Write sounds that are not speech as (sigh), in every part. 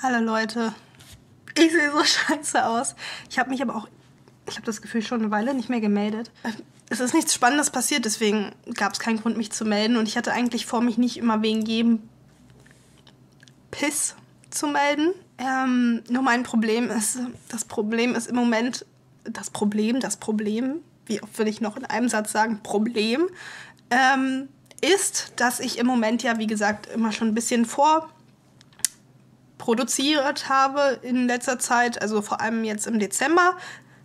Hallo Leute. Ich sehe so (laughs) scheiße aus. Ich habe mich aber auch, ich habe das Gefühl, schon eine Weile nicht mehr gemeldet. Es ist nichts Spannendes passiert, deswegen gab es keinen Grund, mich zu melden. Und ich hatte eigentlich vor, mich nicht immer wegen jedem Piss zu melden. Ähm, nur mein Problem ist, das Problem ist im Moment, das Problem, das Problem, wie oft will ich noch in einem Satz sagen, Problem, ähm, ist, dass ich im Moment ja, wie gesagt, immer schon ein bisschen vor produziert habe in letzter Zeit, also vor allem jetzt im Dezember,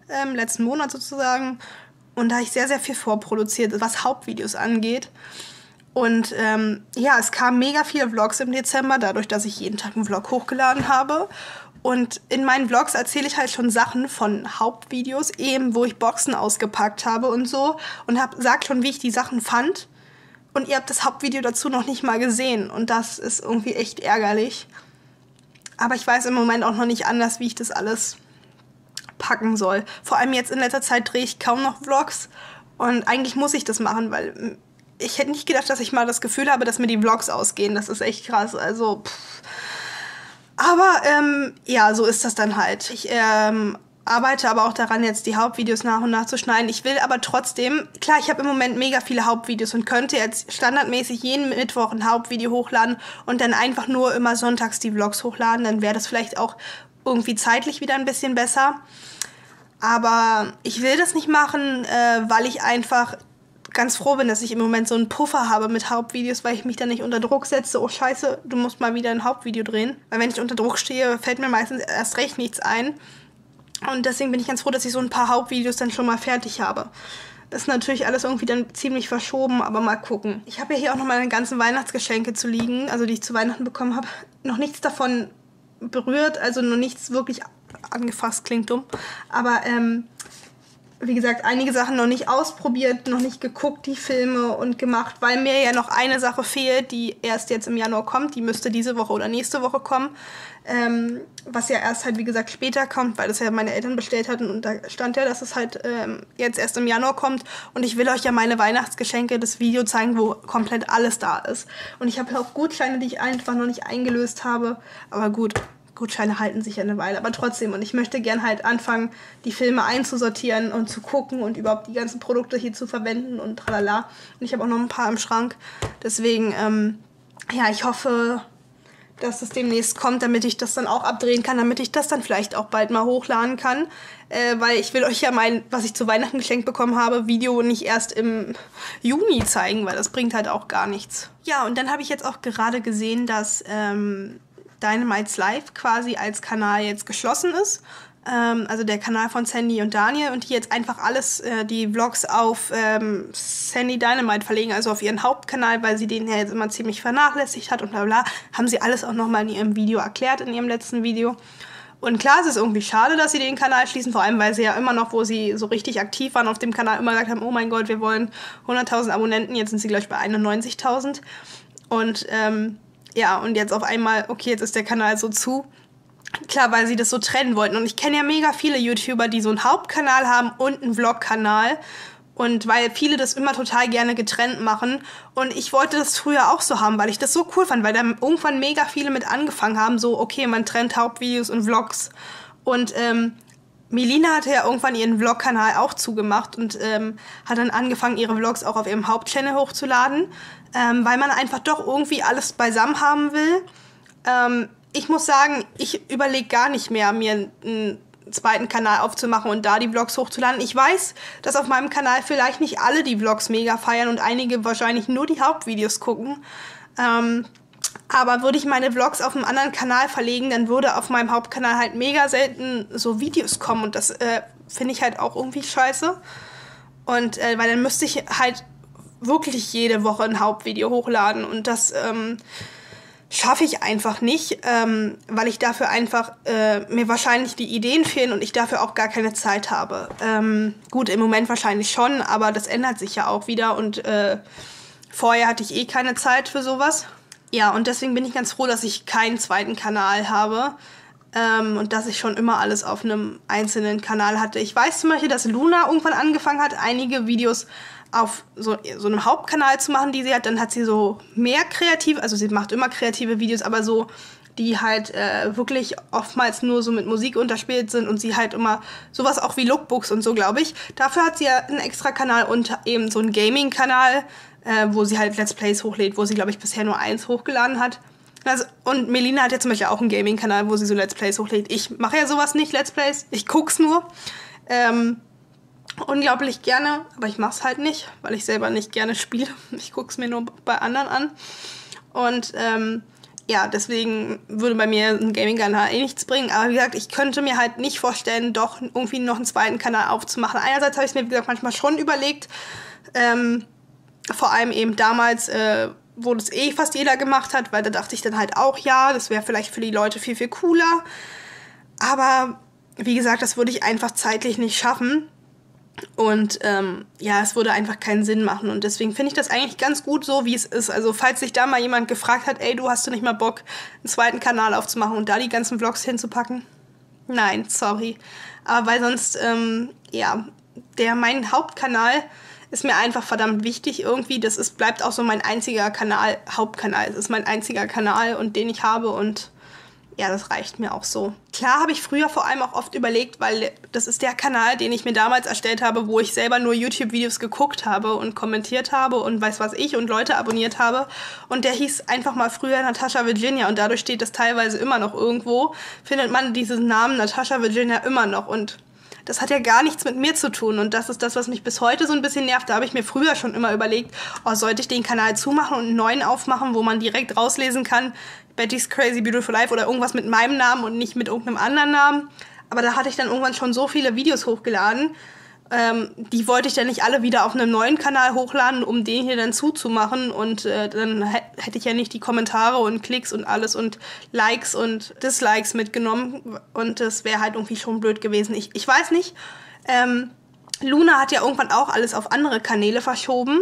ähm, letzten Monat sozusagen. Und da habe ich sehr, sehr viel vorproduziert, was Hauptvideos angeht. Und ähm, ja, es kamen mega viele Vlogs im Dezember, dadurch, dass ich jeden Tag einen Vlog hochgeladen habe. Und in meinen Vlogs erzähle ich halt schon Sachen von Hauptvideos, eben wo ich Boxen ausgepackt habe und so. Und hab, sag schon, wie ich die Sachen fand. Und ihr habt das Hauptvideo dazu noch nicht mal gesehen. Und das ist irgendwie echt ärgerlich. Aber ich weiß im Moment auch noch nicht anders, wie ich das alles packen soll. Vor allem jetzt in letzter Zeit drehe ich kaum noch Vlogs. Und eigentlich muss ich das machen, weil ich hätte nicht gedacht, dass ich mal das Gefühl habe, dass mir die Vlogs ausgehen. Das ist echt krass. Also, pff. aber ähm, ja, so ist das dann halt. Ich ähm, arbeite aber auch daran, jetzt die Hauptvideos nach und nach zu schneiden. Ich will aber trotzdem, klar, ich habe im Moment mega viele Hauptvideos und könnte jetzt standardmäßig jeden Mittwoch ein Hauptvideo hochladen und dann einfach nur immer sonntags die Vlogs hochladen. Dann wäre das vielleicht auch irgendwie zeitlich wieder ein bisschen besser. Aber ich will das nicht machen, äh, weil ich einfach ganz froh bin, dass ich im Moment so einen Puffer habe mit Hauptvideos, weil ich mich dann nicht unter Druck setze. Oh scheiße, du musst mal wieder ein Hauptvideo drehen. Weil wenn ich unter Druck stehe, fällt mir meistens erst recht nichts ein. Und deswegen bin ich ganz froh, dass ich so ein paar Hauptvideos dann schon mal fertig habe. Das ist natürlich alles irgendwie dann ziemlich verschoben, aber mal gucken. Ich habe ja hier auch noch meine ganzen Weihnachtsgeschenke zu liegen, also die ich zu Weihnachten bekommen habe. Noch nichts davon berührt, also noch nichts wirklich angefasst, klingt dumm. Aber ähm, wie gesagt, einige Sachen noch nicht ausprobiert, noch nicht geguckt, die Filme und gemacht, weil mir ja noch eine Sache fehlt, die erst jetzt im Januar kommt. Die müsste diese Woche oder nächste Woche kommen. Ähm, was ja erst halt, wie gesagt, später kommt, weil das ja meine Eltern bestellt hatten und da stand ja, dass es halt ähm, jetzt erst im Januar kommt. Und ich will euch ja meine Weihnachtsgeschenke, das Video zeigen, wo komplett alles da ist. Und ich habe auch Gutscheine, die ich einfach noch nicht eingelöst habe. Aber gut, Gutscheine halten sich ja eine Weile, aber trotzdem. Und ich möchte gern halt anfangen, die Filme einzusortieren und zu gucken und überhaupt die ganzen Produkte hier zu verwenden und tralala. Und ich habe auch noch ein paar im Schrank. Deswegen, ähm, ja, ich hoffe, dass es demnächst kommt, damit ich das dann auch abdrehen kann, damit ich das dann vielleicht auch bald mal hochladen kann. Äh, weil ich will euch ja mein, was ich zu Weihnachten geschenkt bekommen habe, Video nicht erst im Juni zeigen, weil das bringt halt auch gar nichts. Ja, und dann habe ich jetzt auch gerade gesehen, dass ähm, Dynamites Live quasi als Kanal jetzt geschlossen ist. Ähm, also der Kanal von Sandy und Daniel und die jetzt einfach alles, äh, die Vlogs auf ähm, Sandy Dynamite verlegen, also auf ihren Hauptkanal, weil sie den ja jetzt immer ziemlich vernachlässigt hat und bla bla, haben sie alles auch nochmal in ihrem Video erklärt, in ihrem letzten Video. Und klar, es ist irgendwie schade, dass sie den Kanal schließen, vor allem, weil sie ja immer noch, wo sie so richtig aktiv waren auf dem Kanal, immer gesagt haben, oh mein Gott, wir wollen 100.000 Abonnenten, jetzt sind sie gleich bei 91.000. Und ähm, ja, und jetzt auf einmal, okay, jetzt ist der Kanal so zu. Klar, weil sie das so trennen wollten. Und ich kenne ja mega viele YouTuber, die so einen Hauptkanal haben und einen Vlog-Kanal. Und weil viele das immer total gerne getrennt machen. Und ich wollte das früher auch so haben, weil ich das so cool fand, weil da irgendwann mega viele mit angefangen haben, so, okay, man trennt Hauptvideos und Vlogs. Und ähm, Melina hatte ja irgendwann ihren Vlog-Kanal auch zugemacht und ähm, hat dann angefangen, ihre Vlogs auch auf ihrem Hauptchannel hochzuladen ähm, weil man einfach doch irgendwie alles beisammen haben will. Ähm, ich muss sagen, ich überlege gar nicht mehr, mir einen zweiten Kanal aufzumachen und da die Vlogs hochzuladen. Ich weiß, dass auf meinem Kanal vielleicht nicht alle die Vlogs mega feiern und einige wahrscheinlich nur die Hauptvideos gucken. Ähm, aber würde ich meine Vlogs auf einem anderen Kanal verlegen, dann würde auf meinem Hauptkanal halt mega selten so Videos kommen und das äh, finde ich halt auch irgendwie scheiße. Und äh, weil dann müsste ich halt wirklich jede Woche ein Hauptvideo hochladen und das ähm, schaffe ich einfach nicht, ähm, weil ich dafür einfach äh, mir wahrscheinlich die Ideen fehlen und ich dafür auch gar keine Zeit habe. Ähm, gut, im Moment wahrscheinlich schon, aber das ändert sich ja auch wieder und äh, vorher hatte ich eh keine Zeit für sowas. Ja, und deswegen bin ich ganz froh, dass ich keinen zweiten Kanal habe. Ähm, und dass ich schon immer alles auf einem einzelnen Kanal hatte. Ich weiß zum Beispiel, dass Luna irgendwann angefangen hat, einige Videos auf so, so einem Hauptkanal zu machen, die sie hat. Dann hat sie so mehr kreativ, also sie macht immer kreative Videos, aber so die halt äh, wirklich oftmals nur so mit Musik unterspielt sind und sie halt immer sowas auch wie Lookbooks und so, glaube ich. Dafür hat sie ja einen extra Kanal und eben so einen Gaming-Kanal, äh, wo sie halt Let's Plays hochlädt, wo sie, glaube ich, bisher nur eins hochgeladen hat. Also, und Melina hat ja zum Beispiel auch einen Gaming-Kanal, wo sie so Let's Plays hochlädt. Ich mache ja sowas nicht, Let's Plays. Ich guck's nur. Ähm, unglaublich gerne, aber ich mach's halt nicht, weil ich selber nicht gerne spiele. (laughs) Ich guck's mir nur bei anderen an. Und ähm, ja, deswegen würde bei mir ein Gaming-Kanal eh nichts bringen. Aber wie gesagt, ich könnte mir halt nicht vorstellen, doch irgendwie noch einen zweiten Kanal aufzumachen. Einerseits habe ich mir, wie gesagt, manchmal schon überlegt, ähm, vor allem eben damals, äh, wo das eh fast jeder gemacht hat, weil da dachte ich dann halt auch, ja, das wäre vielleicht für die Leute viel, viel cooler. Aber wie gesagt, das würde ich einfach zeitlich nicht schaffen. Und ähm, ja, es würde einfach keinen Sinn machen. Und deswegen finde ich das eigentlich ganz gut so, wie es ist. Also, falls sich da mal jemand gefragt hat, ey, du hast du nicht mal Bock, einen zweiten Kanal aufzumachen und da die ganzen Vlogs hinzupacken? Nein, sorry. Aber weil sonst, ähm, ja, der mein Hauptkanal ist mir einfach verdammt wichtig irgendwie. Das ist, bleibt auch so mein einziger Kanal, Hauptkanal. Es ist mein einziger Kanal und den ich habe und ja, das reicht mir auch so. Klar habe ich früher vor allem auch oft überlegt, weil das ist der Kanal, den ich mir damals erstellt habe, wo ich selber nur YouTube-Videos geguckt habe und kommentiert habe und weiß was ich und Leute abonniert habe. Und der hieß einfach mal früher Natascha Virginia und dadurch steht das teilweise immer noch irgendwo. Findet man diesen Namen Natascha Virginia immer noch und das hat ja gar nichts mit mir zu tun. Und das ist das, was mich bis heute so ein bisschen nervt. Da habe ich mir früher schon immer überlegt, oh, sollte ich den Kanal zumachen und einen neuen aufmachen, wo man direkt rauslesen kann, Betty's Crazy Beautiful Life oder irgendwas mit meinem Namen und nicht mit irgendeinem anderen Namen. Aber da hatte ich dann irgendwann schon so viele Videos hochgeladen. Ähm, die wollte ich dann nicht alle wieder auf einem neuen Kanal hochladen, um den hier dann zuzumachen. Und äh, dann hätte ich ja nicht die Kommentare und Klicks und alles und Likes und Dislikes mitgenommen. Und das wäre halt irgendwie schon blöd gewesen. Ich, ich weiß nicht. Ähm, Luna hat ja irgendwann auch alles auf andere Kanäle verschoben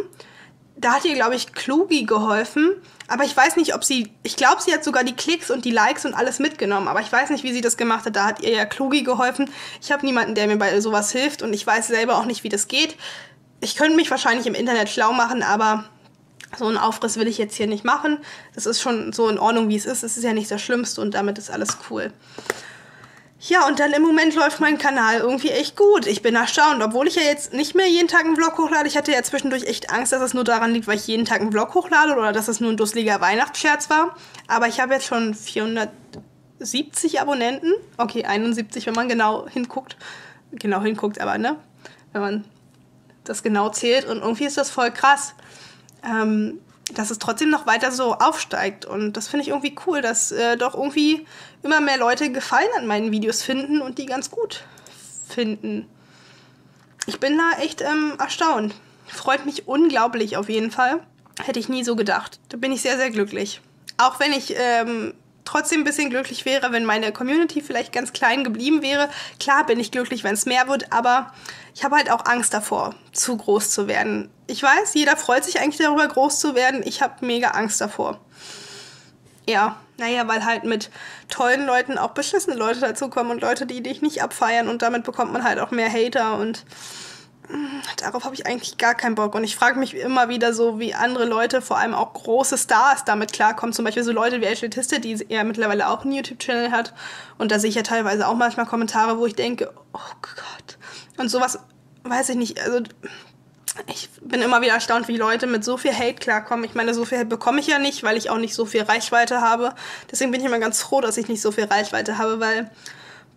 da hat ihr, glaube ich, Klugi geholfen. Aber ich weiß nicht, ob sie. Ich glaube, sie hat sogar die Klicks und die Likes und alles mitgenommen. Aber ich weiß nicht, wie sie das gemacht hat. Da hat ihr ja Klugi geholfen. Ich habe niemanden, der mir bei sowas hilft. Und ich weiß selber auch nicht, wie das geht. Ich könnte mich wahrscheinlich im Internet schlau machen, aber so einen Aufriss will ich jetzt hier nicht machen. Das ist schon so in Ordnung, wie es ist. Es ist ja nicht das Schlimmste und damit ist alles cool. Ja, und dann im Moment läuft mein Kanal irgendwie echt gut. Ich bin erstaunt, obwohl ich ja jetzt nicht mehr jeden Tag einen Vlog hochlade. Ich hatte ja zwischendurch echt Angst, dass es nur daran liegt, weil ich jeden Tag einen Vlog hochlade oder dass es nur ein dusseliger Weihnachtsscherz war. Aber ich habe jetzt schon 470 Abonnenten. Okay, 71, wenn man genau hinguckt. Genau hinguckt, aber ne? Wenn man das genau zählt. Und irgendwie ist das voll krass. Ähm, dass es trotzdem noch weiter so aufsteigt. Und das finde ich irgendwie cool, dass äh, doch irgendwie immer mehr Leute Gefallen an meinen Videos finden und die ganz gut finden. Ich bin da echt ähm, erstaunt. Freut mich unglaublich auf jeden Fall. Hätte ich nie so gedacht. Da bin ich sehr, sehr glücklich. Auch wenn ich ähm, trotzdem ein bisschen glücklich wäre, wenn meine Community vielleicht ganz klein geblieben wäre. Klar bin ich glücklich, wenn es mehr wird, aber ich habe halt auch Angst davor, zu groß zu werden. Ich weiß, jeder freut sich eigentlich darüber, groß zu werden. Ich habe mega Angst davor. Ja, naja, weil halt mit tollen Leuten auch beschissene Leute dazukommen und Leute, die dich nicht abfeiern und damit bekommt man halt auch mehr Hater und darauf habe ich eigentlich gar keinen Bock. Und ich frage mich immer wieder so, wie andere Leute, vor allem auch große Stars, damit klarkommen. Zum Beispiel so Leute wie Ashley Tiste, die ja mittlerweile auch einen YouTube-Channel hat. Und da sehe ich ja teilweise auch manchmal Kommentare, wo ich denke, oh Gott. Und sowas weiß ich nicht. Also ich bin immer wieder erstaunt, wie Leute mit so viel Hate klarkommen. Ich meine, so viel Hate bekomme ich ja nicht, weil ich auch nicht so viel Reichweite habe. Deswegen bin ich immer ganz froh, dass ich nicht so viel Reichweite habe, weil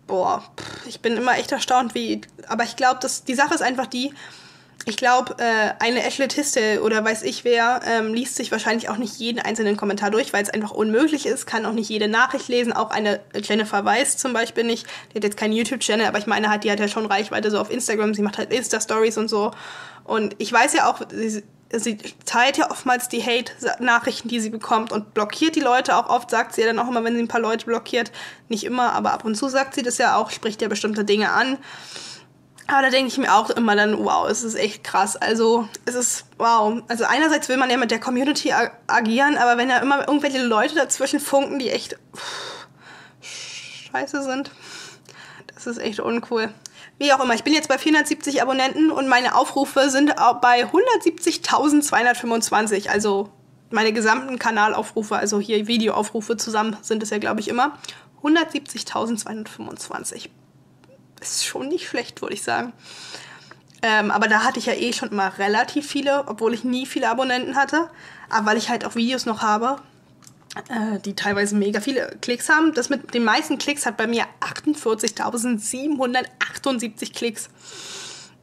boah, ich bin immer echt erstaunt, wie. Aber ich glaube, die Sache ist einfach die, ich glaube, äh, eine Ashley Tistel oder weiß ich wer ähm, liest sich wahrscheinlich auch nicht jeden einzelnen Kommentar durch, weil es einfach unmöglich ist, kann auch nicht jede Nachricht lesen. Auch eine Jennifer Weiss zum Beispiel nicht. Die hat jetzt keinen YouTube-Channel, aber ich meine, halt, die hat ja schon Reichweite so auf Instagram. Sie macht halt Insta-Stories und so. Und ich weiß ja auch, sie, teilt ja oftmals die Hate-Nachrichten, die sie bekommt und blockiert die Leute auch oft, sagt sie ja dann auch immer, wenn sie ein paar Leute blockiert. Nicht immer, aber ab und zu sagt sie das ja auch, spricht ja bestimmte Dinge an. Aber da denke ich mir auch immer dann, wow, es ist echt krass. Also, es ist, wow. Also, einerseits will man ja mit der Community ag agieren, aber wenn da immer irgendwelche Leute dazwischen funken, die echt pff, scheiße sind, das ist echt uncool. Wie auch immer, ich bin jetzt bei 470 Abonnenten und meine Aufrufe sind bei 170.225. Also meine gesamten Kanalaufrufe, also hier Videoaufrufe zusammen sind es ja, glaube ich, immer. 170.225. Ist schon nicht schlecht, würde ich sagen. Ähm, aber da hatte ich ja eh schon immer relativ viele, obwohl ich nie viele Abonnenten hatte. Aber weil ich halt auch Videos noch habe, die teilweise mega viele Klicks haben. Das mit den meisten Klicks hat bei mir 48.778 Klicks.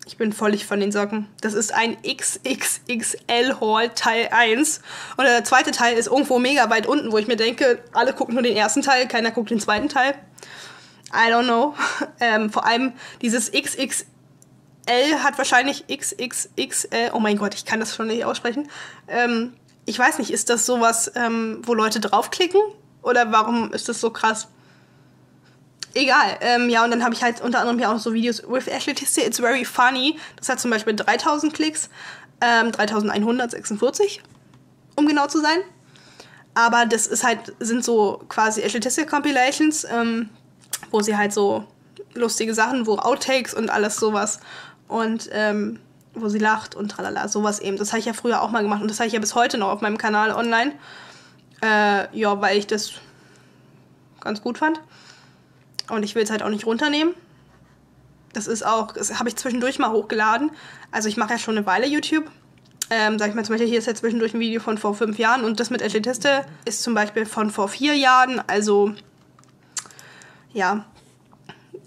Ich bin völlig von den Socken. Das ist ein XXXL Haul Teil 1. Und der zweite Teil ist irgendwo mega weit unten, wo ich mir denke, alle gucken nur den ersten Teil, keiner guckt den zweiten Teil. I don't know. (laughs) Ähm, vor allem dieses XXL hat wahrscheinlich XXXL. Oh mein Gott, ich kann das schon nicht aussprechen. Ähm, ich weiß nicht, ist das sowas, ähm, wo Leute draufklicken? Oder warum ist das so krass? Egal. Ähm, ja, und dann habe ich halt unter anderem hier auch so Videos with Ashley Tisdale, it's very funny. Das hat zum Beispiel 3000 Klicks, ähm, 3146, um genau zu sein. Aber das ist halt, sind so quasi Ashley Tisdale Compilations, ähm, wo sie halt so lustige Sachen, wo Outtakes und alles sowas. Und ähm, wo sie lacht und tralala, sowas eben. Das habe ich ja früher auch mal gemacht und das habe ich ja bis heute noch auf meinem Kanal online. Äh, ja, weil ich das ganz gut fand. Und ich will es halt auch nicht runternehmen. Das ist auch, das habe ich zwischendurch mal hochgeladen. Also ich mache ja schon eine Weile YouTube. Ähm, sag ich mal zum Beispiel, hier ist ja zwischendurch ein Video von vor fünf Jahren und das mit Ashley Teste ist zum Beispiel von vor vier Jahren. Also ja,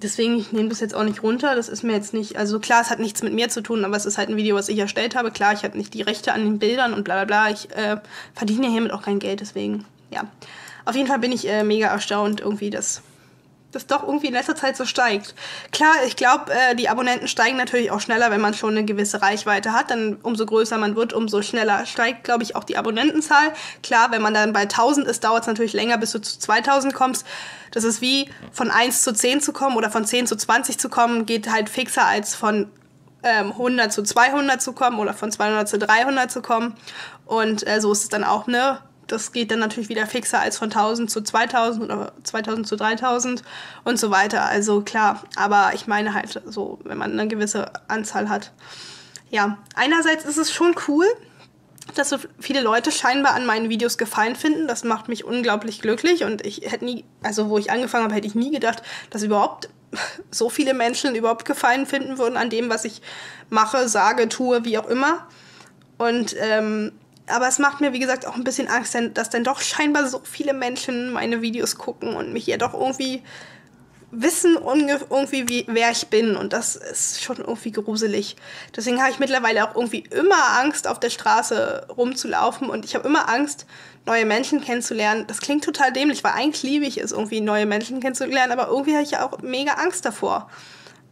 deswegen, ich nehme das jetzt auch nicht runter. Das ist mir jetzt nicht, also klar, es hat nichts mit mir zu tun, aber es ist halt ein Video, was ich erstellt habe. Klar, ich habe nicht die Rechte an den Bildern und bla bla bla. Ich äh, verdiene hiermit auch kein Geld, deswegen, ja. Auf jeden Fall bin ich äh, mega erstaunt irgendwie, dass das doch irgendwie in letzter Zeit so steigt. Klar, ich glaube, äh, die Abonnenten steigen natürlich auch schneller, wenn man schon eine gewisse Reichweite hat. Dann umso größer man wird, umso schneller steigt, glaube ich, auch die Abonnentenzahl. Klar, wenn man dann bei 1000 ist, dauert es natürlich länger, bis du zu 2000 kommst. Das ist wie von 1 zu 10 zu kommen oder von 10 zu 20 zu kommen, geht halt fixer als von ähm, 100 zu 200 zu kommen oder von 200 zu 300 zu kommen. Und äh, so ist es dann auch, ne? Das geht dann natürlich wieder fixer als von 1000 zu 2000 oder 2000 zu 3000 und so weiter. Also klar, aber ich meine halt so, wenn man eine gewisse Anzahl hat. Ja, einerseits ist es schon cool, dass so viele Leute scheinbar an meinen Videos gefallen finden. Das macht mich unglaublich glücklich und ich hätte nie, also wo ich angefangen habe, hätte ich nie gedacht, dass überhaupt (laughs) so viele Menschen überhaupt gefallen finden würden an dem, was ich mache, sage, tue, wie auch immer. Und ähm, aber es macht mir, wie gesagt, auch ein bisschen Angst, dass dann doch scheinbar so viele Menschen meine Videos gucken und mich ja doch irgendwie wissen irgendwie, wie, wer ich bin. Und das ist schon irgendwie gruselig. Deswegen habe ich mittlerweile auch irgendwie immer Angst, auf der Straße rumzulaufen. Und ich habe immer Angst, neue Menschen kennenzulernen. Das klingt total dämlich, weil eigentlich liebe ich es, irgendwie neue Menschen kennenzulernen. Aber irgendwie habe ich ja auch mega Angst davor.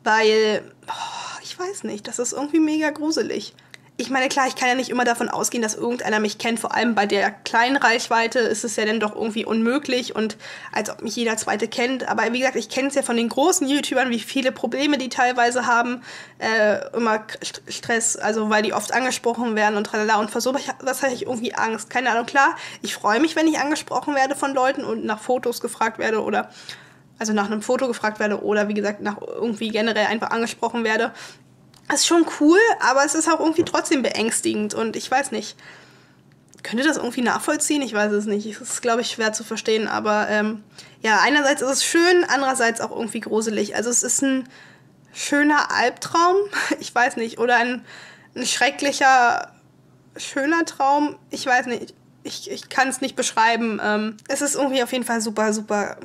Weil, oh, ich weiß nicht, das ist irgendwie mega gruselig ich meine, klar, ich kann ja nicht immer davon ausgehen, dass irgendeiner mich kennt. Vor allem bei der kleinen Reichweite ist es ja dann doch irgendwie unmöglich und als ob mich jeder Zweite kennt. Aber wie gesagt, ich kenne es ja von den großen YouTubern, wie viele Probleme die teilweise haben. Äh, immer Stress, also weil die oft angesprochen werden und tralala. Und vor was habe ich irgendwie Angst. Keine Ahnung, klar, ich freue mich, wenn ich angesprochen werde von Leuten und nach Fotos gefragt werde oder also nach einem Foto gefragt werde oder wie gesagt nach irgendwie generell einfach angesprochen werde. Das ist schon cool, aber es ist auch irgendwie trotzdem beängstigend und ich weiß nicht. Könnt ihr das irgendwie nachvollziehen? Ich weiß es nicht. Es ist, glaube ich, schwer zu verstehen, aber ähm, ja, einerseits ist es schön, andererseits auch irgendwie gruselig. Also es ist ein schöner Albtraum, (laughs) ich weiß nicht, oder ein, ein schrecklicher, schöner Traum, ich weiß nicht. Ich, ich kann es nicht beschreiben. Ähm, es ist irgendwie auf jeden Fall super, super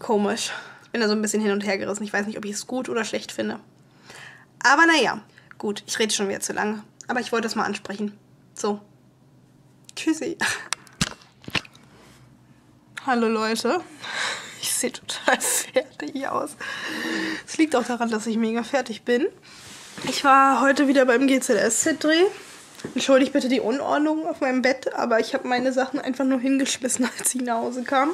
komisch. Ich bin da so ein bisschen hin und her gerissen. Ich weiß nicht, ob ich es gut oder schlecht finde. Aber naja, gut, ich rede schon wieder zu lange. Aber ich wollte es mal ansprechen. So. Tschüssi. (laughs) Hallo Leute. (laughs) Ich sehe total (laughs) fertig aus. Es liegt auch daran, dass ich mega fertig bin. Ich war heute wieder beim GZSZ-Dreh. Entschuldigt bitte die Unordnung auf meinem Bett, aber ich habe meine Sachen einfach nur hingeschmissen, als ich nach Hause kam.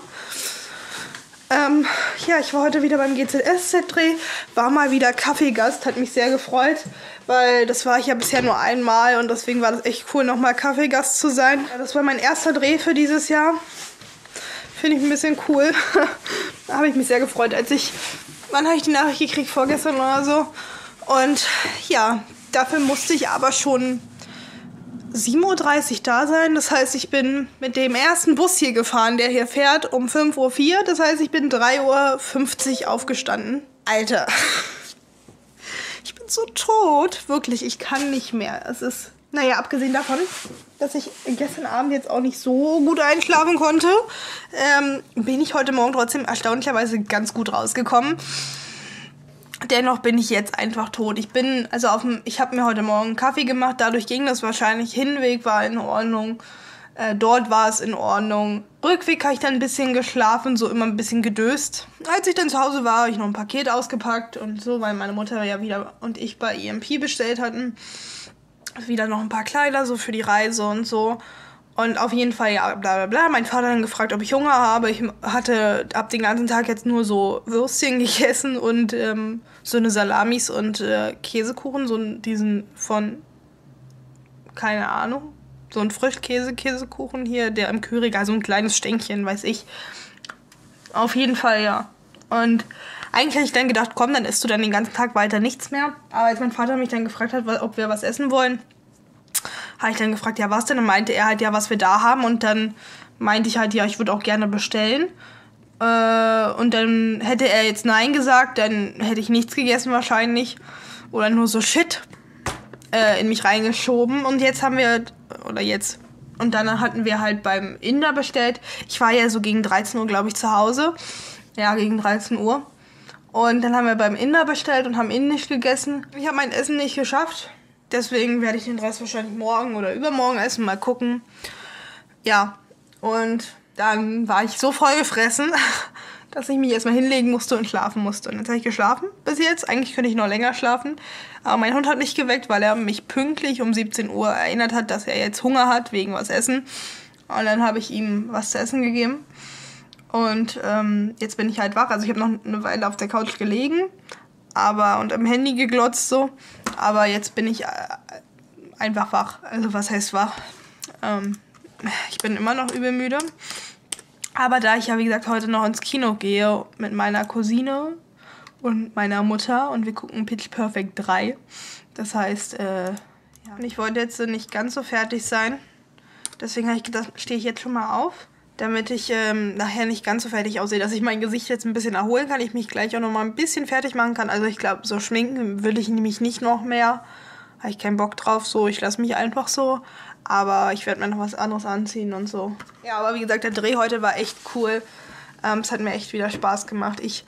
Ähm, ja, ich war heute wieder beim GZSZ-Dreh, war mal wieder Kaffeegast, hat mich sehr gefreut, weil das war ich ja bisher nur einmal und deswegen war das echt cool, nochmal Kaffeegast zu sein. Das war mein erster Dreh für dieses Jahr. Finde ich ein bisschen cool. da (laughs) habe ich mich sehr gefreut, als ich wann habe ich die Nachricht gekriegt? Vorgestern oder so. Und ja, dafür musste ich aber schon 7.30 Uhr da sein. Das heißt, ich bin mit dem ersten Bus hier gefahren, der hier fährt, um 5.04 Uhr. Das heißt, ich bin 3.50 Uhr aufgestanden. Alter. Ich bin so tot. Wirklich, ich kann nicht mehr. Es ist, naja, abgesehen davon, dass ich gestern Abend jetzt auch nicht so gut einschlafen konnte, ähm, bin ich heute Morgen trotzdem erstaunlicherweise ganz gut rausgekommen. Dennoch bin ich jetzt einfach tot. Ich bin, also auf dem, ich habe mir heute Morgen Kaffee gemacht, dadurch ging das wahrscheinlich. Hinweg war in Ordnung. Äh, dort war es in Ordnung. Rückweg habe ich dann ein bisschen geschlafen, so immer ein bisschen gedöst. Als ich dann zu Hause war, habe ich noch ein Paket ausgepackt und so, weil meine Mutter ja wieder und ich bei EMP bestellt hatten. Wieder noch ein paar Kleider so für die Reise und so. Und auf jeden Fall, ja, bla bla bla. Mein Vater dann gefragt, ob ich Hunger habe. Ich hatte ab den ganzen Tag jetzt nur so Würstchen (laughs) gegessen und ähm, so eine Salamis und äh, Käsekuchen, so diesen von, keine Ahnung, so ein Frischkäse-Käsekuchen hier, der im Kühlregal, so ein kleines Stänkchen, weiß ich. Auf jeden Fall, ja. Und eigentlich hätte ich dann gedacht, komm, dann isst du dann den ganzen Tag weiter nichts mehr. Aber als mein Vater mich dann gefragt hat, ob wir was essen wollen, habe ich dann gefragt, ja, was denn? Und meinte er halt, ja, was wir da haben. Und dann meinte ich halt, ja, ich würde auch gerne bestellen. Äh, und dann hätte er jetzt Nein gesagt, dann hätte ich nichts gegessen wahrscheinlich. Oder nur so Shit äh, in mich reingeschoben. Und jetzt haben wir, oder jetzt, und dann hatten wir halt beim Inder bestellt. Ich war ja so gegen 13 Uhr, glaube ich, zu Hause. Ja, gegen 13 Uhr. Und dann haben wir beim Inder bestellt und haben Indisch gegessen. Ich habe mein Essen nicht geschafft. Deswegen werde ich den Rest wahrscheinlich morgen oder übermorgen essen, mal gucken. Ja, und dann war ich so voll gefressen, (laughs) dass ich mich erstmal hinlegen musste und schlafen musste. Und jetzt habe ich geschlafen bis jetzt. Eigentlich könnte ich noch länger schlafen. Aber mein Hund hat mich geweckt, weil er mich pünktlich um 17 Uhr erinnert hat, dass er jetzt Hunger hat wegen was essen. Und dann habe ich ihm was zu essen gegeben. Und ähm, jetzt bin ich halt wach. Also ich habe noch eine Weile auf der Couch gelegen, aber und am Handy geglotzt so. Aber jetzt bin ich äh, einfach wach. Also was heißt wach? Ähm, ich bin immer noch übelmüde. Aber da ich ja, wie gesagt, heute noch ins Kino gehe mit meiner Cousine und meiner Mutter und wir gucken Pitch Perfect 3. Das heißt, äh, ja. Ich wollte jetzt nicht ganz so fertig sein. Deswegen stehe ich jetzt schon mal auf damit ich ähm, nachher nicht ganz so fertig aussehe, dass ich mein Gesicht jetzt ein bisschen erholen kann, ich mich gleich auch noch mal ein bisschen fertig machen kann. Also ich glaube, so schminken will ich nämlich nicht noch mehr. Habe ich keinen Bock drauf, so ich lasse mich einfach so. Aber ich werde mir noch was anderes anziehen und so. Ja, aber wie gesagt, der Dreh heute war echt cool. Ähm, es hat mir echt wieder Spaß gemacht. Ich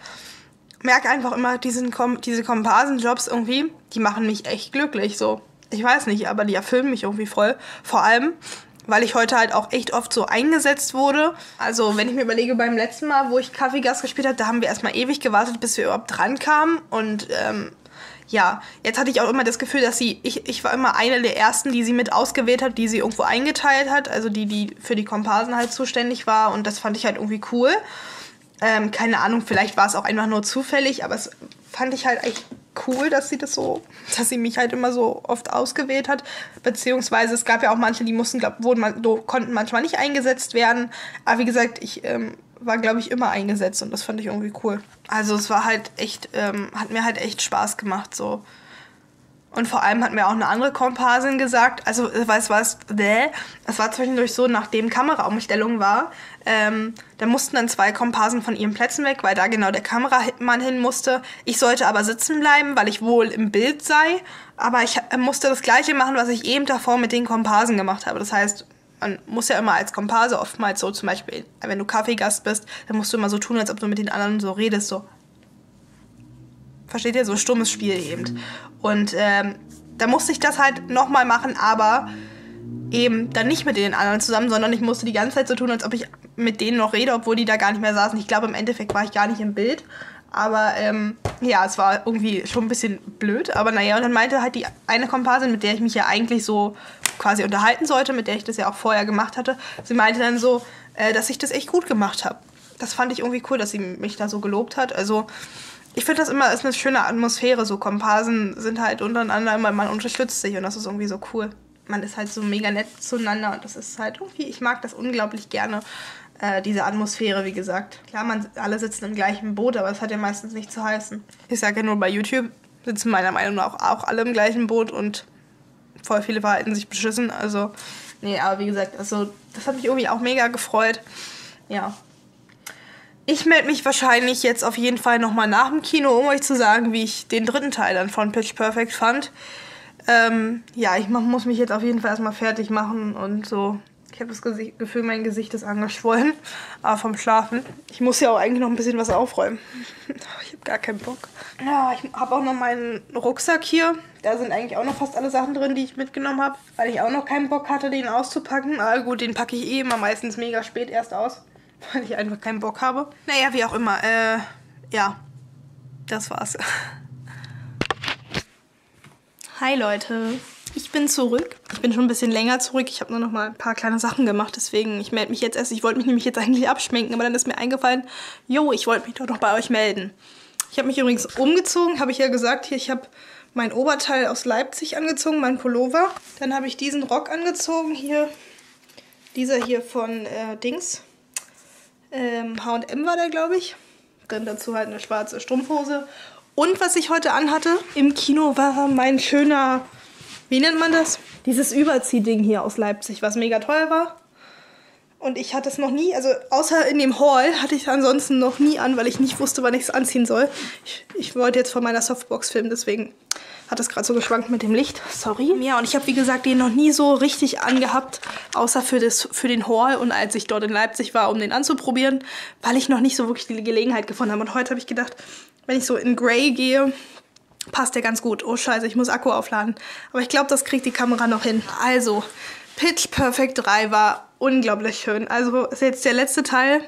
merke einfach immer, diesen Kom diese Komparsenjobs irgendwie, die machen mich echt glücklich. So, ich weiß nicht, aber die erfüllen mich irgendwie voll. Vor allem, weil ich heute halt auch echt oft so eingesetzt wurde. Also wenn ich mir überlege, beim letzten Mal, wo ich Kaffeegas gespielt habe, da haben wir erstmal ewig gewartet, bis wir überhaupt dran kamen. Und ähm, ja, jetzt hatte ich auch immer das Gefühl, dass sie, ich, ich war immer eine der ersten, die sie mit ausgewählt hat, die sie irgendwo eingeteilt hat, also die, die für die Komparsen halt zuständig war. Und das fand ich halt irgendwie cool. Ähm, keine Ahnung, vielleicht war es auch einfach nur zufällig, aber es fand ich halt echt cool, dass sie das so, dass sie mich halt immer so oft ausgewählt hat. Beziehungsweise es gab ja auch manche, die mussten, glaub, wurden, man, konnten manchmal nicht eingesetzt werden. Aber wie gesagt, ich ähm, war, glaube ich, immer eingesetzt und das fand ich irgendwie cool. Also es war halt echt, ähm, hat mir halt echt Spaß gemacht so. Und vor allem hat mir auch eine andere Komparsin gesagt, also weißt du was, es war zwischendurch so, nachdem Kameraumstellung war, ähm, da mussten dann zwei Komparsen von ihren Plätzen weg, weil da genau der Kameramann hin musste. Ich sollte aber sitzen bleiben, weil ich wohl im Bild sei, aber ich musste das gleiche machen, was ich eben davor mit den Komparsen gemacht habe. Das heißt, man muss ja immer als Komparse oftmals so, zum Beispiel, wenn du Kaffeegast bist, dann musst du immer so tun, als ob du mit den anderen so redest, so, Versteht ihr? So stummes Spiel eben. Und ähm, da musste ich das halt nochmal machen, aber eben dann nicht mit den anderen zusammen, sondern ich musste die ganze Zeit so tun, als ob ich mit denen noch rede, obwohl die da gar nicht mehr saßen. Ich glaube, im Endeffekt war ich gar nicht im Bild. Aber ähm, ja, es war irgendwie schon ein bisschen blöd. Aber naja, und dann meinte halt die eine Komparsin, mit der ich mich ja eigentlich so quasi unterhalten sollte, mit der ich das ja auch vorher gemacht hatte, sie meinte dann so, äh, dass ich das echt gut gemacht habe. Das fand ich irgendwie cool, dass sie mich da so gelobt hat. Also ich finde das immer ist eine schöne Atmosphäre. So Komparsen sind halt untereinander immer, man unterstützt sich und das ist irgendwie so cool. Man ist halt so mega nett zueinander und das ist halt irgendwie, ich mag das unglaublich gerne. äh, diese Atmosphäre, wie gesagt. Klar, man, alle sitzen im gleichen Boot, aber es hat ja meistens nicht zu heißen. Ich sage ja nur, bei YouTube sitzen meiner Meinung nach auch alle im gleichen Boot und voll viele verhalten sich beschissen. Also, nee, aber wie gesagt, also das hat mich irgendwie auch mega gefreut. Ja. Ich melde mich wahrscheinlich jetzt auf jeden Fall nochmal nach dem Kino, um euch zu sagen, wie ich den dritten Teil dann von Pitch Perfect fand. Ähm, ja, ich muss mich jetzt auf jeden Fall erstmal fertig machen und so ich habe das Gesicht, Gefühl, mein Gesicht ist angeschwollen, (laughs) aber vom Schlafen. Ich muss ja auch eigentlich noch ein bisschen was aufräumen. (laughs) Ich habe gar keinen Bock. Ja, ich habe auch noch meinen Rucksack hier. Da sind eigentlich auch noch fast alle Sachen drin, die ich mitgenommen habe, weil ich auch noch keinen Bock hatte, den auszupacken. Aber gut, den packe ich eh immer meistens mega spät erst aus, (laughs) weil ich einfach keinen Bock habe. Naja, wie auch immer. Äh, ja, das war's. (laughs) Hi Leute. Ich bin zurück. Ich bin schon ein bisschen länger zurück. Ich habe nur noch mal ein paar kleine Sachen gemacht. Deswegen, ich melde mich jetzt erst. Ich wollte mich nämlich jetzt (laughs) eigentlich abschminken, aber dann ist mir eingefallen, jo, ich wollte mich doch noch bei euch melden. Ich habe mich übrigens umgezogen, habe ich ja gesagt. Hier, ich habe mein Oberteil aus Leipzig angezogen, mein Pullover. Dann habe ich diesen Rock angezogen, hier. Dieser hier von äh, Dings. H&M war der, glaube ich. Dann dazu halt eine schwarze Strumpfhose. Und was ich heute anhatte im Kino war mein schöner wie nennt man das? Dieses Überziehding hier aus Leipzig, was mega teuer war. Und ich hatte es noch nie, also außer in dem Hall hatte ich es ansonsten noch nie an, weil ich nicht wusste, wann ich es anziehen soll. Ich, ich wollte jetzt von meiner Softbox filmen, deswegen hat es gerade so geschwankt mit dem Licht. Sorry. Ja, und ich habe, wie gesagt, den noch nie so richtig angehabt, außer für, das, für den Hall und als ich dort in Leipzig war, um den anzuprobieren, weil ich noch nicht so wirklich die Gelegenheit gefunden habe. Und heute habe ich gedacht, wenn ich so in Grey gehe, passt ja ganz gut. Oh scheiße, ich muss Akku aufladen. Aber ich glaube, das kriegt die Kamera noch hin. Also, Pitch Perfect 3 war unglaublich schön. Also ist jetzt der letzte Teil.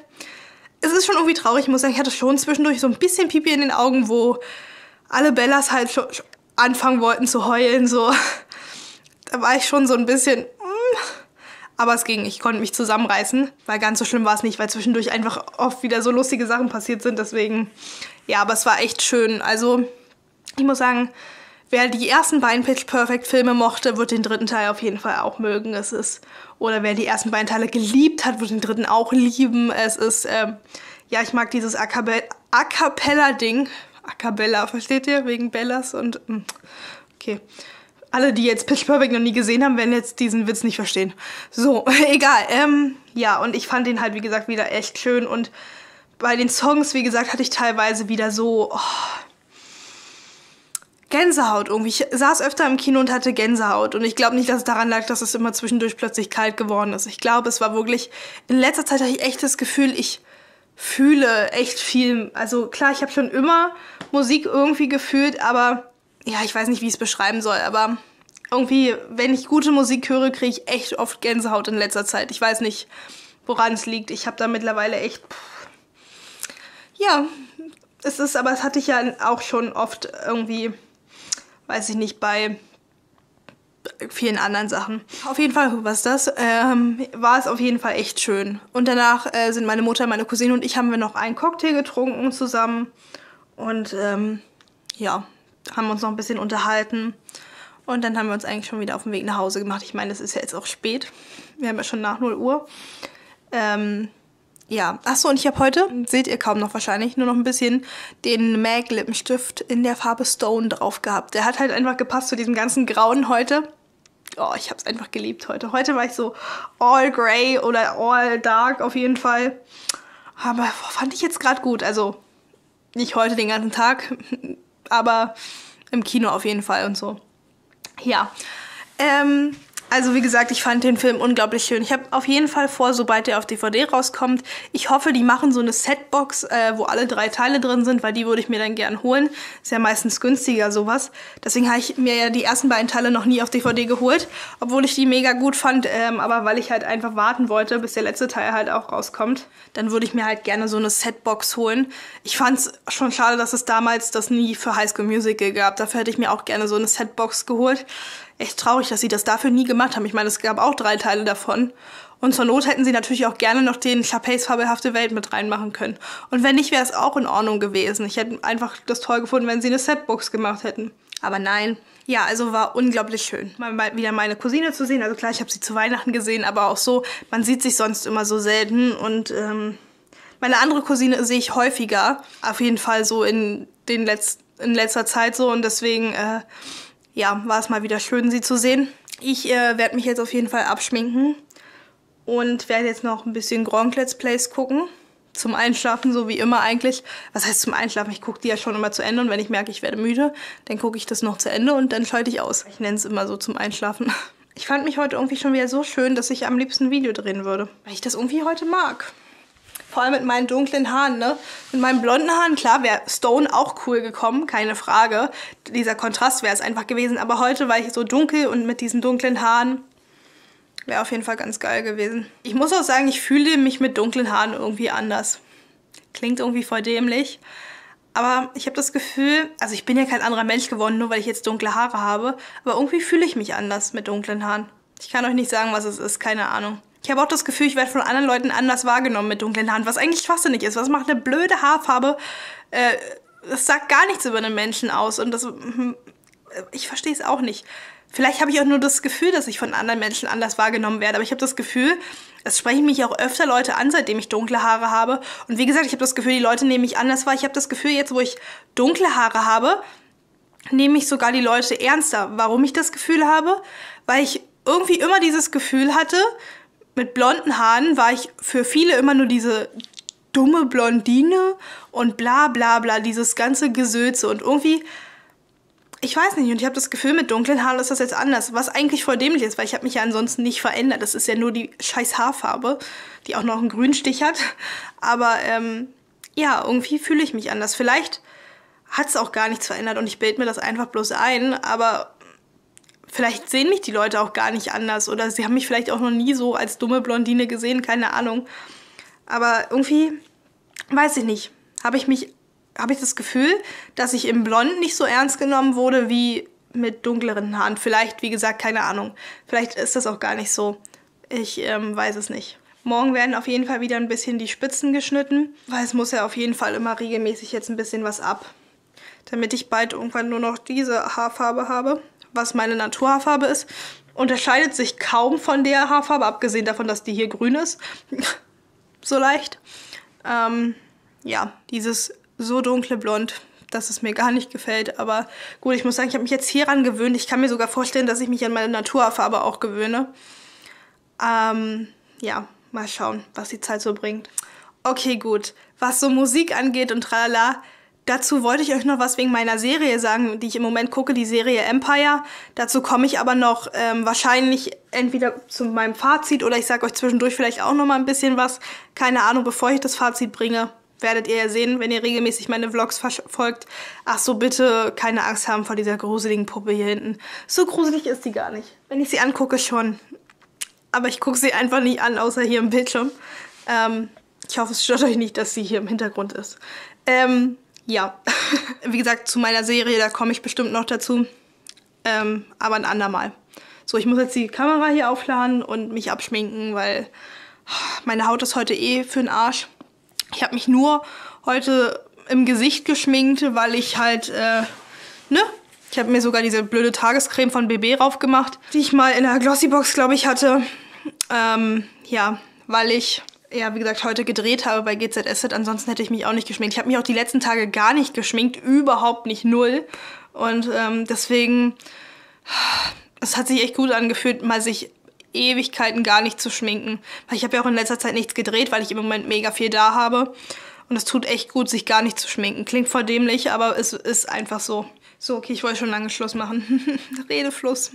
Es ist schon irgendwie traurig, ich muss sagen, ich hatte schon zwischendurch so ein bisschen Pipi in den Augen, wo alle Bellas halt schon anfangen wollten zu heulen. So. Da war ich schon so ein bisschen... Mm, aber es ging, ich konnte mich zusammenreißen, weil ganz so schlimm war es nicht, weil zwischendurch einfach oft wieder so lustige Sachen passiert sind. Deswegen, ja, aber es war echt schön. Also ich muss sagen, wer die ersten beiden Pitch Perfect Filme mochte, wird den dritten Teil auf jeden Fall auch mögen. Es ist oder wer die ersten beiden Teile geliebt hat, wird den dritten auch lieben. Es ist ähm, ja, ich mag dieses A cappella Ding, A cappella, versteht ihr wegen Bellas und mh. Hm, okay. Alle, die jetzt Pitch Perfect noch nie gesehen haben, werden jetzt diesen Witz nicht verstehen. So, (laughs) egal. Ähm, ja, und ich fand den halt, wie gesagt, wieder echt schön. Und bei den Songs, wie gesagt, hatte ich teilweise wieder so, oh, Gänsehaut irgendwie. Ich saß öfter im Kino und hatte Gänsehaut. Und ich glaube nicht, dass es daran lag, dass es immer zwischendurch plötzlich kalt geworden ist. Ich glaube, es war wirklich, in letzter Zeit hatte ich echt das Gefühl, ich fühle echt viel. Also klar, ich habe schon immer Musik irgendwie gefühlt, aber ja, ich weiß nicht, wie ich es beschreiben soll. Aber irgendwie, wenn ich gute Musik höre, kriege ich echt oft Gänsehaut in letzter Zeit. Ich weiß nicht, woran es liegt. Ich habe da mittlerweile echt... Pff, ja, es ist, aber es hatte ich ja auch schon oft irgendwie weiß ich nicht, bei vielen anderen Sachen. Auf jeden Fall, was das, ähm, war es auf jeden Fall echt schön. Und danach äh, sind meine Mutter, meine Cousine und ich haben wir noch einen Cocktail getrunken zusammen und ähm, ja, haben uns noch ein bisschen unterhalten. Und dann haben wir uns eigentlich schon wieder auf den Weg nach Hause gemacht. Ich meine, es ist ja jetzt auch spät. Wir haben ja schon nach 0 Uhr. Ähm, ja, achso, und ich habe heute, seht ihr kaum noch wahrscheinlich, nur noch ein bisschen den MAC Lippenstift in der Farbe Stone drauf gehabt. Der hat halt einfach gepasst zu diesem ganzen Grauen heute. Oh, ich habe es einfach geliebt heute. Heute war ich so all grey oder all dark auf jeden Fall. Aber fand ich jetzt gerade gut. Also nicht heute den ganzen Tag, (laughs) aber im Kino auf jeden Fall und so. Ja. Ähm, also wie gesagt, ich fand den Film unglaublich schön. Ich habe auf jeden Fall vor, sobald der auf DVD rauskommt, ich hoffe, die machen so eine Setbox, äh, wo alle drei Teile drin sind, weil die würde ich mir dann gern holen. Ist ja meistens günstiger sowas. Deswegen habe ich mir ja die ersten beiden Teile noch nie auf DVD geholt, obwohl ich die mega gut fand, ähm, aber weil ich halt einfach warten wollte, bis der letzte Teil halt auch rauskommt, dann würde ich mir halt gerne so eine Setbox holen. Ich fand es schon schade, dass es damals das nie für High School Musical gab. Dafür hätte ich mir auch gerne so eine Setbox geholt echt traurig, dass sie das dafür nie gemacht haben. Ich meine, es gab auch drei Teile davon. Und zur Not hätten sie natürlich auch gerne noch den Chapeys fabelhafte Welt mit reinmachen können. Und wenn nicht, wäre es auch in Ordnung gewesen. Ich hätte einfach das toll gefunden, wenn sie eine Setbox gemacht hätten. Aber nein. Ja, also war unglaublich schön, mal wieder meine Cousine zu sehen. Also klar, ich habe sie zu Weihnachten gesehen, aber auch so, man sieht sich sonst immer so selten. Und ähm, meine andere Cousine sehe ich häufiger. Auf jeden Fall so in, den Letz in letzter Zeit so. Und deswegen, äh, ja, war es mal wieder schön, sie zu sehen. Ich äh, werde mich jetzt auf jeden Fall abschminken und werde jetzt noch ein bisschen Gronk Let's Plays gucken. Zum Einschlafen, so wie immer eigentlich. Was heißt zum Einschlafen? Ich gucke die ja schon immer zu Ende und wenn ich merke, ich werde müde, dann gucke ich das noch zu Ende und dann schalte ich aus. Ich nenne es immer so zum Einschlafen. (laughs) Ich fand mich heute irgendwie schon wieder so schön, dass ich am liebsten ein Video drehen würde. Weil ich das irgendwie heute mag. Vor allem mit meinen dunklen Haaren, ne? Mit meinen blonden Haaren, klar, wäre Stone auch cool gekommen, keine Frage. Dieser Kontrast wäre es einfach gewesen. Aber heute war ich so dunkel und mit diesen dunklen Haaren Wäre auf jeden Fall ganz geil gewesen. Ich muss auch sagen, ich fühle mich mit dunklen Haaren irgendwie anders. Klingt irgendwie voll dämlich. Aber ich habe das Gefühl, also ich bin ja kein anderer Mensch geworden, nur weil ich jetzt dunkle Haare habe. Aber irgendwie fühle ich mich anders mit dunklen Haaren. Ich kann euch nicht sagen, was es ist, keine Ahnung. Ich habe auch das Gefühl, ich werde von anderen Leuten anders wahrgenommen mit dunklen Haaren, was eigentlich schwachsinnig ist. Was macht eine blöde Haarfarbe? Äh, das sagt gar nichts über einen Menschen aus. Und das. Hm, ich verstehe es auch nicht. Vielleicht habe ich auch nur das Gefühl, dass ich von anderen Menschen anders wahrgenommen werde. Aber ich habe das Gefühl, es sprechen mich auch öfter Leute an, seitdem ich dunkle Haare habe. Und wie gesagt, ich habe das Gefühl, die Leute nehmen mich anders wahr. Ich habe das Gefühl, jetzt wo ich dunkle Haare habe, nehmen mich sogar die Leute ernster. Warum ich das Gefühl habe? Weil ich irgendwie immer dieses Gefühl hatte, mit blonden Haaren war ich für viele immer nur diese dumme Blondine und bla bla bla, dieses ganze Gesülze. Und irgendwie ich weiß nicht, und ich habe das Gefühl, mit dunklen Haaren ist das jetzt anders. Was eigentlich voll dämlich ist, weil ich habe mich ja ansonsten nicht verändert. Das ist ja nur die scheiß Haarfarbe, die auch noch einen Grünstich hat. Aber ähm, ja, irgendwie fühle ich mich anders. Vielleicht hat es auch gar nichts verändert und ich bilde mir das einfach bloß ein. Aber vielleicht sehen mich die Leute auch gar nicht anders. Oder sie haben mich vielleicht auch noch nie so als dumme Blondine gesehen, keine Ahnung. Aber irgendwie, weiß ich nicht, habe ich mich habe ich das Gefühl, dass ich im Blond nicht so ernst genommen wurde wie mit dunkleren Haaren. Vielleicht, wie gesagt, keine Ahnung. Vielleicht ist das auch gar nicht so. Ich ähm, weiß es nicht. Morgen werden auf jeden Fall wieder ein bisschen die Spitzen geschnitten, weil es muss ja auf jeden Fall immer regelmäßig jetzt ein bisschen was ab, damit ich bald irgendwann nur noch diese Haarfarbe habe, was meine Naturhaarfarbe ist. Unterscheidet sich kaum von der Haarfarbe, abgesehen davon, dass die hier grün ist. (laughs) so leicht. Ähm, ja, dieses so dunkle Blond, dass es mir gar nicht gefällt. Aber gut, ich muss sagen, ich habe mich jetzt hieran gewöhnt. Ich kann mir sogar vorstellen, dass ich mich an meine Naturfarbe auch gewöhne. Ähm, ja, mal schauen, was die Zeit so bringt. Okay, gut. Was so Musik angeht und tralala, dazu wollte ich euch noch was wegen meiner Serie sagen, die ich im Moment gucke, die Serie Empire. Dazu komme ich aber noch ähm, wahrscheinlich entweder zu meinem Fazit oder ich sage euch zwischendurch vielleicht auch noch mal ein bisschen was. Keine Ahnung, bevor ich das Fazit bringe werdet ihr ja sehen, wenn ihr regelmäßig meine Vlogs verfolgt. Ach so, bitte keine Angst haben vor dieser gruseligen Puppe hier hinten. So gruselig ist sie gar nicht. Wenn ich sie angucke, schon. Aber ich gucke sie einfach nicht an, außer hier im Bildschirm. Ähm, ich hoffe, es stört euch nicht, dass sie hier im Hintergrund ist. Ähm, ja. (laughs) Wie gesagt, zu meiner Serie, da komme ich bestimmt noch dazu. Ähm, aber ein andermal. So, ich muss jetzt die Kamera hier aufladen und mich abschminken, weil meine Haut ist heute eh für den Arsch. Ich habe mich nur heute im Gesicht geschminkt, weil ich halt, äh, ne? Ich habe mir sogar diese blöde Tagescreme von BB raufgemacht, die ich mal in der Glossybox, glaube ich, hatte. Ähm, ja, weil ich, ja, wie gesagt, heute gedreht habe bei GZSZ. Ansonsten hätte ich mich auch nicht geschminkt. Ich habe mich auch die letzten Tage gar nicht geschminkt, überhaupt nicht null. Und ähm, deswegen, es hat sich echt gut angefühlt, mal sich Ewigkeiten gar nicht zu schminken. Weil ich habe ja auch in letzter Zeit nichts gedreht, weil ich im Moment mega viel da habe. Und es tut echt gut, sich gar nicht zu schminken. Klingt voll dämlich, aber es ist einfach so. So, okay, ich wollte schon lange Schluss machen. (laughs) Redefluss.